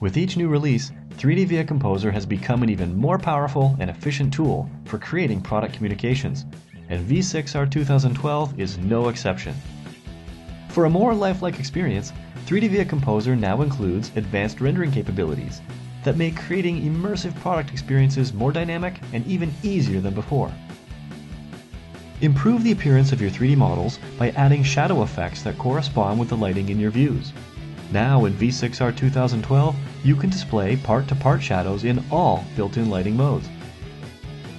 With each new release, 3DVIA Composer has become an even more powerful and efficient tool for creating product communications, and V6R 2012 is no exception. For a more lifelike experience, 3DVIA Composer now includes advanced rendering capabilities that make creating immersive product experiences more dynamic and even easier than before. Improve the appearance of your 3D models by adding shadow effects that correspond with the lighting in your views. Now in V6R 2012, you can display part-to-part shadows in all built-in lighting modes.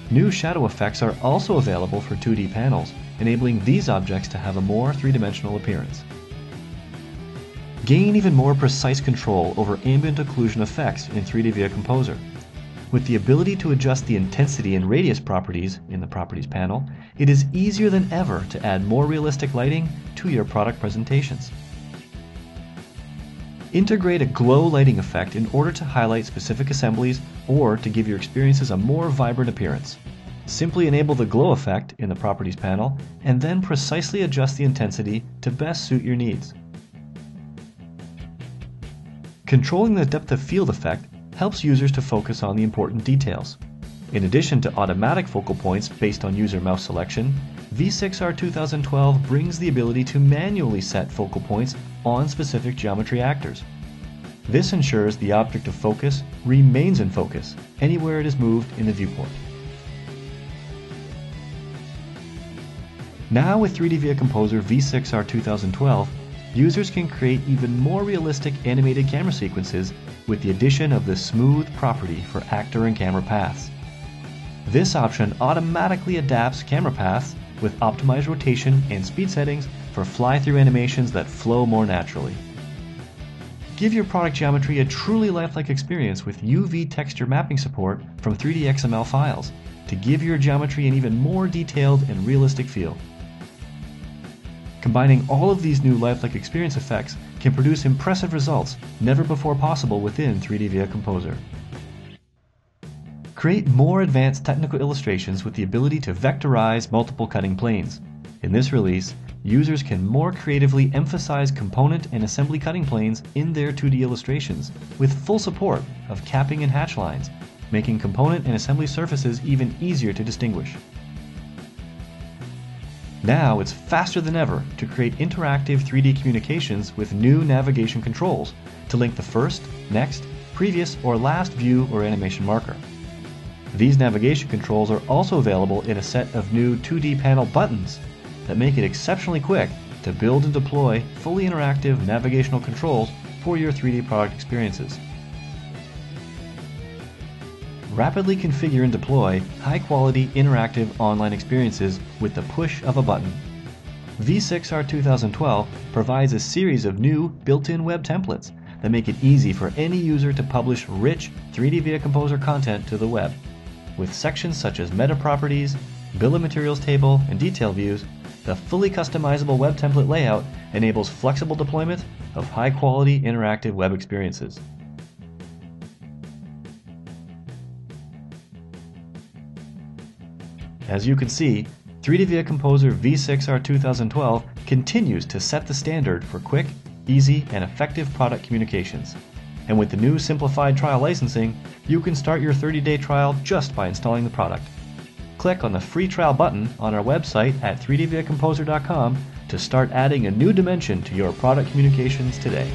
New shadow effects are also available for 2D panels, enabling these objects to have a more three-dimensional appearance. Gain even more precise control over ambient occlusion effects in 3DVIA Composer. With the ability to adjust the intensity and radius properties in the Properties panel, it is easier than ever to add more realistic lighting to your product presentations. Integrate a glow lighting effect in order to highlight specific assemblies or to give your experiences a more vibrant appearance. Simply enable the glow effect in the Properties panel and then precisely adjust the intensity to best suit your needs. Controlling the depth of field effect helps users to focus on the important details. In addition to automatic focal points based on user mouse selection, V6R 2012 brings the ability to manually set focal points on specific geometry actors. This ensures the object of focus remains in focus anywhere it is moved in the viewport. Now with 3DVIA Composer V6R 2012, users can create even more realistic animated camera sequences with the addition of the Smooth property for actor and camera paths. This option automatically adapts camera paths with optimized rotation and speed settings for fly-through animations that flow more naturally. Give your product geometry a truly lifelike experience with UV texture mapping support from 3D XML files to give your geometry an even more detailed and realistic feel. Combining all of these new lifelike experience effects can produce impressive results never before possible within 3DVIA Composer. Create more advanced technical illustrations with the ability to vectorize multiple cutting planes. In this release, users can more creatively emphasize component and assembly cutting planes in their 2D illustrations with full support of capping and hatch lines, making component and assembly surfaces even easier to distinguish. Now it's faster than ever to create interactive 3D communications with new navigation controls to link the first, next, previous, or last view or animation marker. These navigation controls are also available in a set of new 2D panel buttons that make it exceptionally quick to build and deploy fully interactive navigational controls for your 3D product experiences. Rapidly configure and deploy high-quality interactive online experiences with the push of a button. V6R 2012 provides a series of new built-in web templates that make it easy for any user to publish rich 3DVIA Composer content to the web with sections such as meta properties, bill of materials table, and detail views, the fully customizable web template layout enables flexible deployment of high quality interactive web experiences. As you can see, 3DVIA Composer V6R 2012 continues to set the standard for quick, easy, and effective product communications. And with the new simplified trial licensing, you can start your 30-day trial just by installing the product. Click on the free trial button on our website at 3dviacomposer.com to start adding a new dimension to your product communications today.